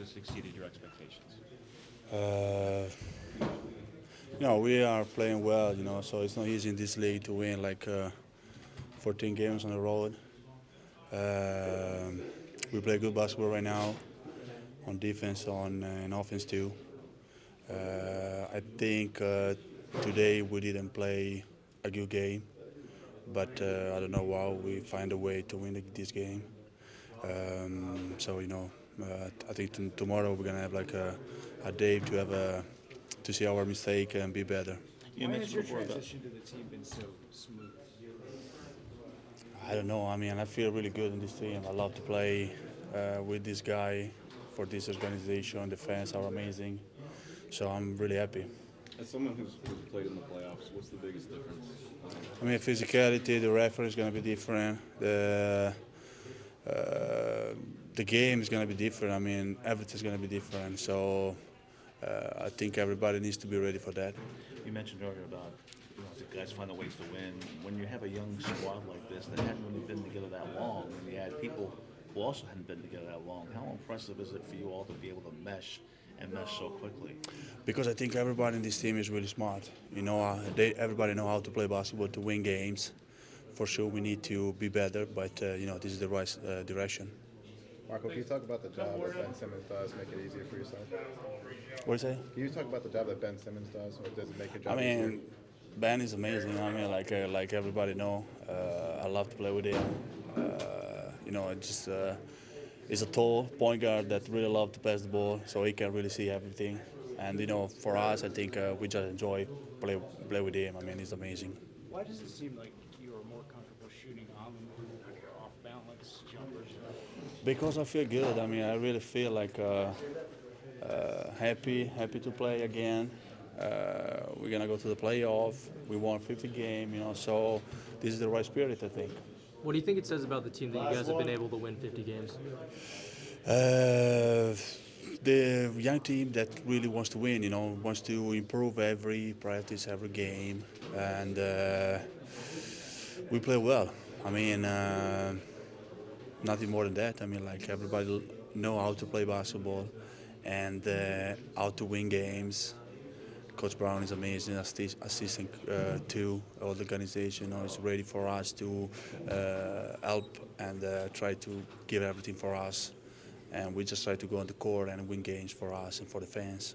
this exceeded your expectations? Uh, you know, we are playing well, you know, so it's not easy in this league to win like uh, 14 games on the road. Um we play good basketball right now, on defense, on uh, and offense too. Uh, I think uh, today we didn't play a good game, but uh, I don't know how we find a way to win this game. Um, so you know, uh, I think t- tomorrow we're gonna have like a, a day to have a to see our mistake and be better. You Why has your before about to the team been so smooth? I don't know. I mean, I feel really good in this team. I love to play uh, with this guy for this organization. The fans are amazing, so I'm really happy. As someone who's, who's played in the playoffs, what's the biggest difference? I mean, physicality, the referee is going to be different. The uh, the game is going to be different. I mean, everything's going to be different. So uh, I think everybody needs to be ready for that. you mentioned earlier about you know the guys find a ways to win. When you have a young squad like this that hadn't really been together that long, and you had people who also hadn't been together that long, how impressive is it for you all to be able to mesh and mesh so quickly? because I think everybody in this team is really smart. You know, uh, they, everybody know how to play basketball to win games. For sure, we need to be better, but uh, you know, this is the right uh, direction. Marco, can you talk about the job that Ben Simmons does make it easier for yourself? What do you say? Can you talk about the job that Ben Simmons does, or does it make your I job easier? mean, Ben is amazing. I mean, like uh, like everybody know, uh, I love to play with him. Uh, you know, it just uh, he's a tall point guard that really love to pass the ball, so he can really see everything. And you know, for us, I think uh, we just enjoy play play with him. I mean, he's amazing. Why does it seem like you are more comfortable shooting on the Because I feel good. I mean, I really feel like uh, uh, happy, happy to play again. Uh, we're gonna go to the playoff. We won 50 game, you know. So this is the right spirit, I think. What do you think it says about the team that you guys have been able to win 50 games? Uh, the young team that really wants to win, you know, wants to improve every practice, every game, and uh, we play well. I mean, uh, nothing more than that. I mean, like everybody know how to play basketball and uh, how to win games. Coach Brown is amazing, assi- assistant uh, to all the organization. You know, is ready for us to uh, help and uh, try to give everything for us. And we just try to go on the court and win games for us and for the fans.